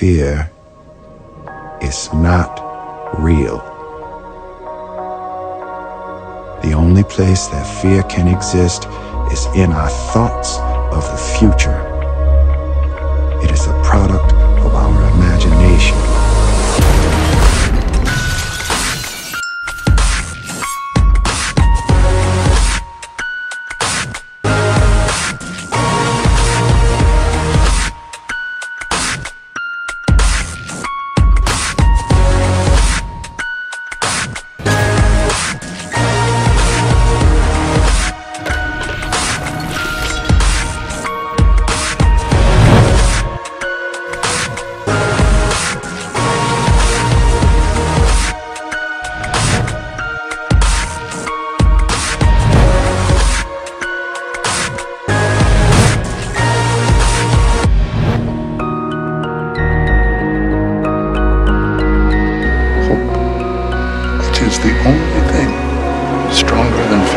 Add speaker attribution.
Speaker 1: fear is not real. The only place that fear can exist is in our thoughts of the future.
Speaker 2: Is the only thing stronger than